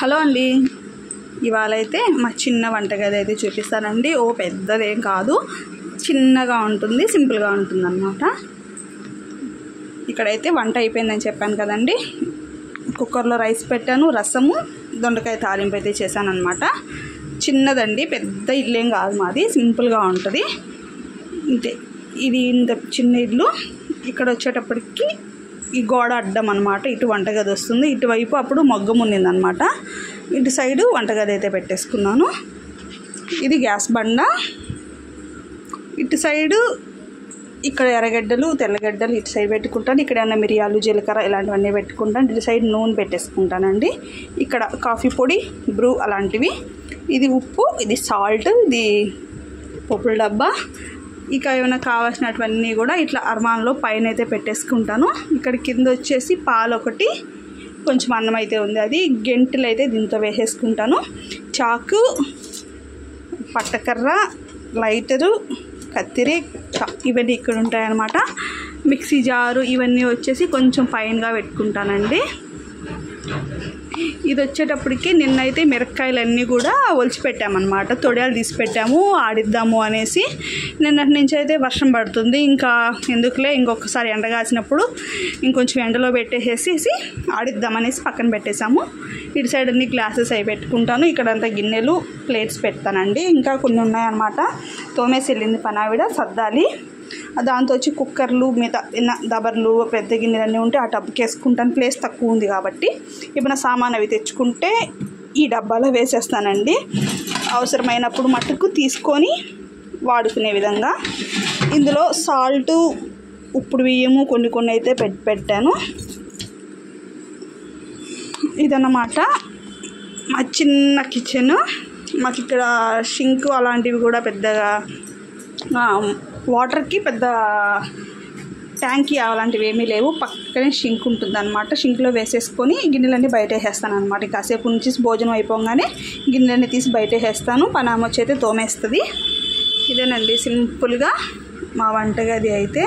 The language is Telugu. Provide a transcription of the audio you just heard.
హలో అండి. ఇవాళ అయితే మా చిన్న వంటగది అయితే చూపిస్తానండి. ఓ పెద్దదేం కాదు. చిన్నగా ఉంటుంది సింపుల్గా ఉంటుంది అన్నమాట ఇక్కడైతే వంట అయిపోయిందని చెప్పాను కదండి. కుక్కర్లో రైస్ పెట్టాను రసము దొండకాయ తాలింపు అయితే చేశాను అనమాట చిన్నదండి పెద్ద ఇల్లేం కాదు మాది సింపుల్గా ఉంటుంది. ఇంతే. ఇది ఇంత చిన్న ఇల్లు. ఇక్కడ వచ్చేటప్పటికి ఈ గోడ అడ్డం అనమాట ఇటు వంటగది వస్తుంది. ఇటువైపు అప్పుడు మగ్గం ఉన్నిందనమాట ఇటు సైడు వంటగది అయితే పెట్టేసుకున్నాను. ఇది గ్యాస్ బండ. ఇటు సైడు ఇక్కడ ఎర్రగడ్డలు తెల్లగడ్డలు ఇటు సైడ్ పెట్టుకుంటాను. ఇక్కడ ఏమైనా మిరియాలు జీలకర్ర ఇలాంటివన్నీ పెట్టుకుంటాను. ఇటు సైడ్ నూనె పెట్టేసుకుంటానండి. ఇక్కడ కాఫీ పొడి బ్రూ అలాంటివి. ఇది ఉప్పు ఇది సాల్ట్ ఇది పప్పుల డబ్బా. ఇక ఏమైనా కావాల్సినటువన్నీ కూడా ఇట్లా అర్మాన్లో పైన అయితే పెట్టేసుకుంటాను. ఇక్కడ కింద వచ్చేసి పాలు ఒకటి కొంచెం అన్నం అయితే ఉంది అది. గెంటులు అయితే దీంతో వేసేసుకుంటాను. చాకు పట్టకర్ర లైటరు కత్తిరి ఇవన్నీ ఇక్కడ ఉంటాయన్నమాట. మిక్సీ జారు ఇవన్నీ వచ్చేసి కొంచెం ఫైన్గా పెట్టుకుంటానండి. ఇది వచ్చేటప్పటికి నిన్నైతే మిరపకాయలన్నీ కూడా ఒలిచిపెట్టామన్నమాట. తొడియాలు తీసి పెట్టాము ఆడిద్దాము అనేసి నిన్నటి నుంచి అయితే వర్షం పడుతుంది. ఇంకా ఎందుకులే ఇంకొకసారి ఎండగాసినప్పుడు ఇంకొంచెం ఎండలో పెట్టేసేసి ఆడిద్దామనేసి పక్కన పెట్టేశాము. ఇటు సైడ్ అన్ని గ్లాసెస్ అవి పెట్టుకుంటాను. ఇక్కడంతా గిన్నెలు ప్లేట్స్ పెడతానండి. ఇంకా కొన్ని ఉన్నాయన్నమాట. తోమేసి వెళ్ళింది పనావిడ సర్దాలి. దాంతో వచ్చి కుక్కర్లు మీద దబర్లు పెద్ద గిన్నెలు అన్నీ ఉంటే ఆ టబ్కి వేసుకుంటాను. ప్లేస్ తక్కువ ఉంది కాబట్టి. ఏమైనా సామాన్ అవి తెచ్చుకుంటే ఈ డబ్బాలో వేసేస్తానండి. అవసరమైనప్పుడు మట్టుకు తీసుకొని వాడుకునే విధంగా. ఇందులో సాల్ట్ ఉప్పుడు బియ్యము కొన్ని కొన్ని అయితే పెట్టి పెట్టాను. ఇదన్నమాట మా చిన్న కిచెన్. మాకు ఇక్కడ షింక్ అలాంటివి కూడా పెద్దగా వాటర్కి పెద్ద ట్యాంకీ అలాంటివి ఏమీ లేవు. పక్కనే షింక్ ఉంటుందన్నమాట. షింక్లో వేసేసుకొని గిన్నెలన్నీ బయట వేసేస్తాను అనమాట కాసేపు నుంచి భోజనం అయిపోగానే గిన్నెలన్నీ తీసి బయట వేసేస్తాను పనామొచ్చి అయితే తోమేస్తుంది. ఇదేనండి సింపుల్గా మా వంటగది అయితే.